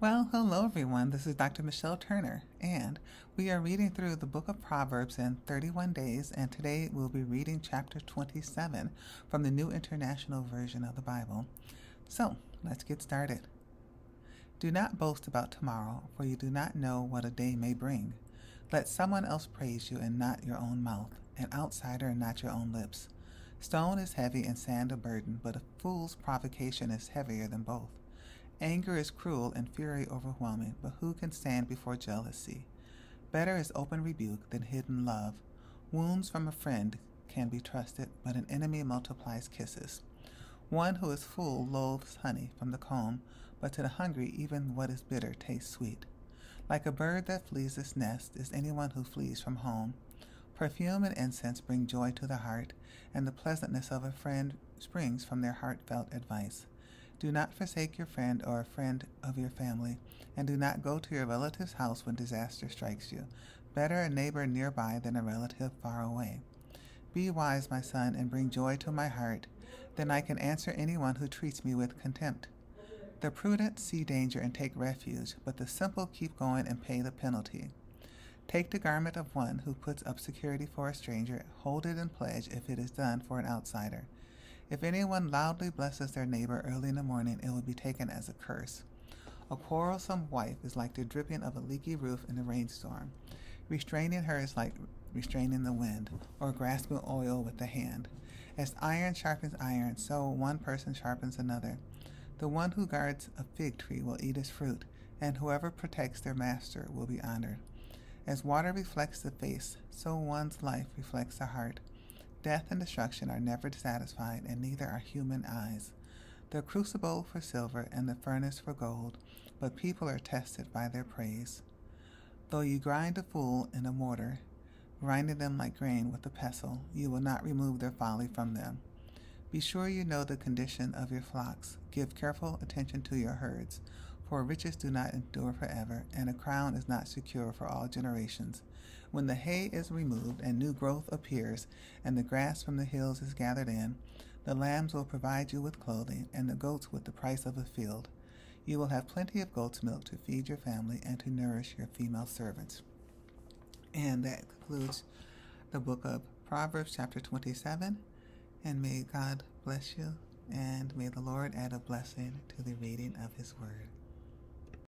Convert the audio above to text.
Well, hello everyone. This is Dr. Michele Turner, and we are reading through the book of Proverbs in 31 days, and today we'll be reading chapter 27 from the New International Version of the Bible. So, let's get started. Do not boast about tomorrow, for you do not know what a day may bring. Let someone else praise you and not your own mouth, an outsider and not your own lips. Stone is heavy and sand a burden, but a fool's provocation is heavier than both. Anger is cruel and fury overwhelming, but who can stand before jealousy? Better is open rebuke than hidden love. Wounds from a friend can be trusted, but an enemy multiplies kisses. One who is full loathes honey from the comb, but to the hungry even what is bitter tastes sweet. Like a bird that flees its nest is anyone who flees from home. Perfume and incense bring joy to the heart, and the pleasantness of a friend springs from their heartfelt advice. Do not forsake your friend or a friend of your family, and do not go to your relative's house when disaster strikes you. Better a neighbor nearby than a relative far away. Be wise, my son, and bring joy to my heart. Then I can answer anyone who treats me with contempt. The prudent see danger and take refuge, but the simple keep going and pay the penalty. Take the garment of one who puts up security for a stranger, hold it in pledge if it is done for an outsider. If anyone loudly blesses their neighbor early in the morning, it will be taken as a curse. A quarrelsome wife is like the dripping of a leaky roof in a rainstorm. Restraining her is like restraining the wind, or grasping oil with the hand. As iron sharpens iron, so one person sharpens another. The one who guards a fig tree will eat its fruit, and whoever protects their master will be honored. As water reflects the face, so one's life reflects the heart. Death and destruction are never satisfied, and neither are human eyes. The crucible for silver and the furnace for gold, but people are tested by their praise. Though you grind a fool in a mortar, grinding them like grain with a pestle, you will not remove their folly from them. Be sure you know the condition of your flocks. Give careful attention to your herds, for riches do not endure forever, and a crown is not secure for all generations. When the hay is removed and new growth appears, and the grass from the hills is gathered in, the lambs will provide you with clothing, and the goats with the price of a field. You will have plenty of goat's milk to feed your family and to nourish your female servants. And that concludes the book of Proverbs, chapter 27. And may God bless you, and may the Lord add a blessing to the reading of his word.